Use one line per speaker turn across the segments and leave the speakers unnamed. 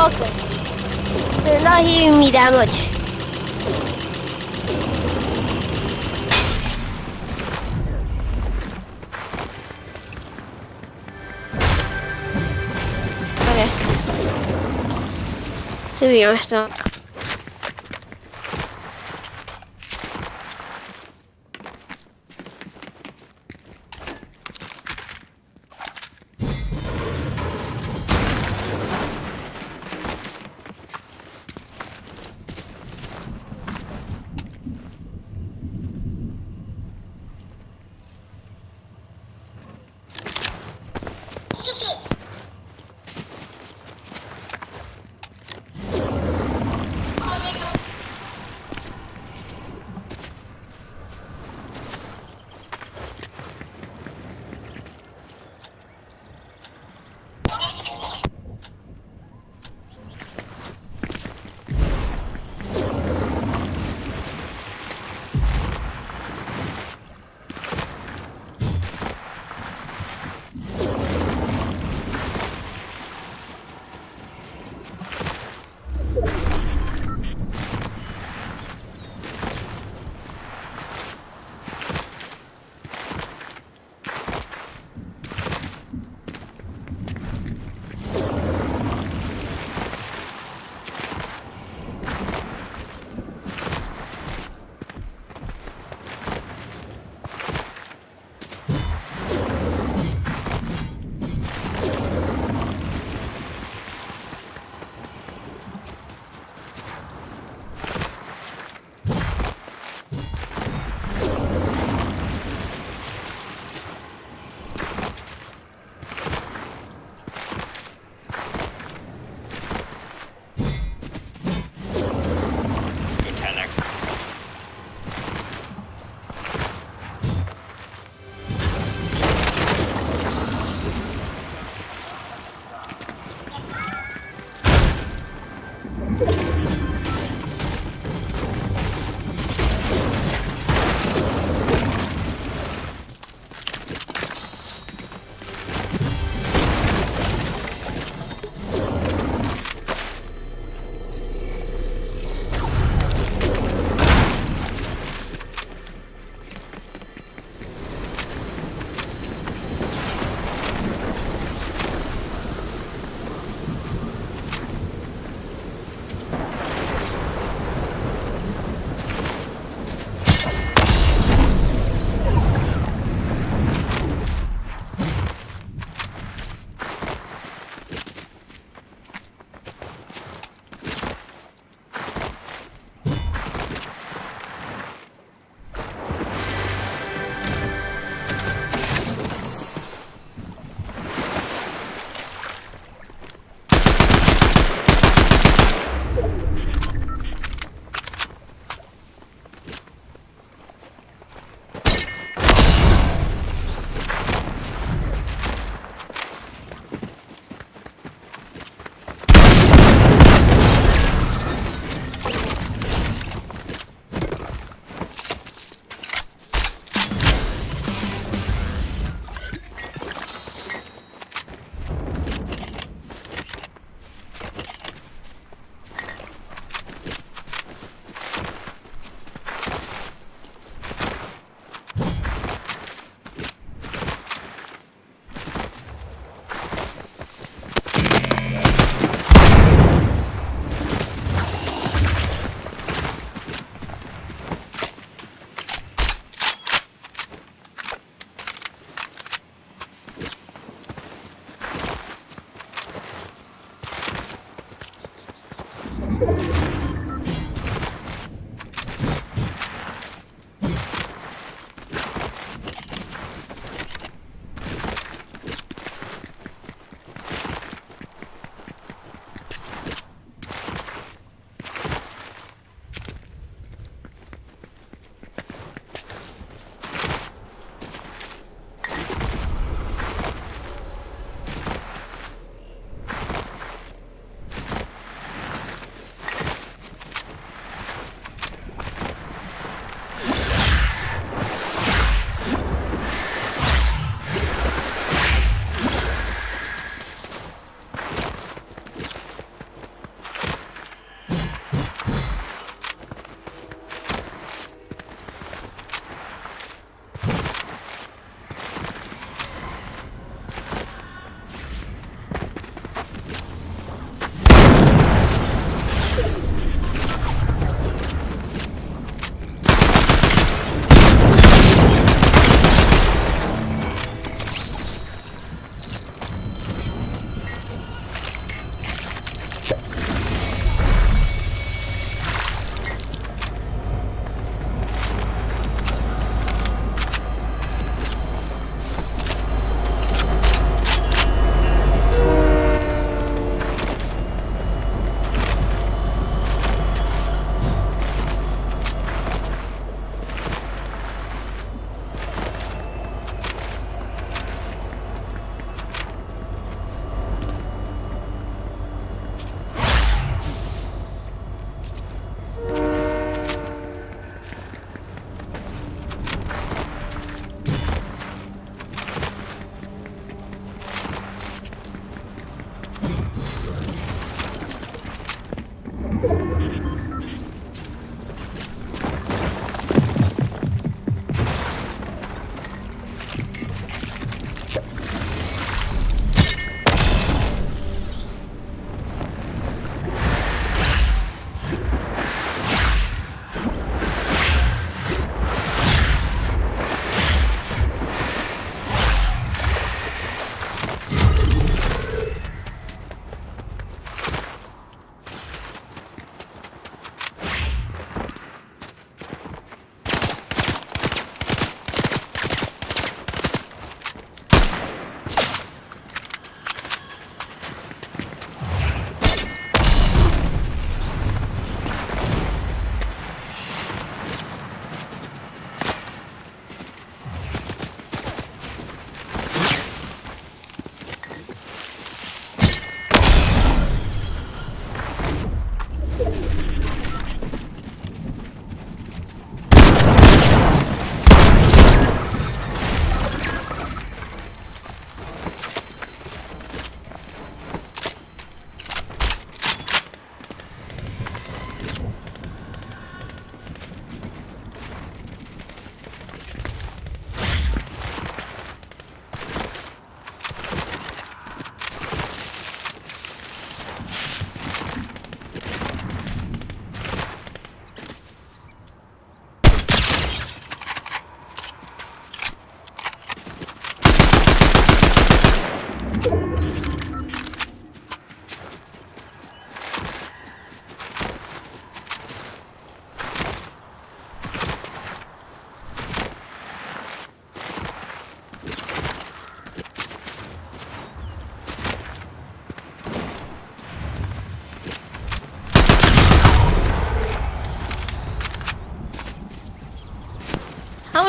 Okay. They're not hearing me that much. Okay. Here we are, so.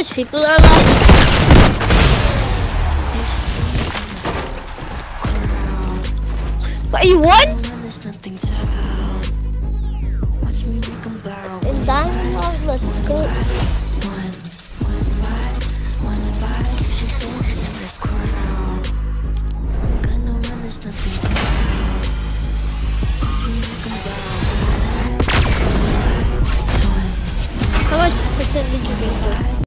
Much people are left? What, you won? Diamond Love, let's go. How much percent did you make?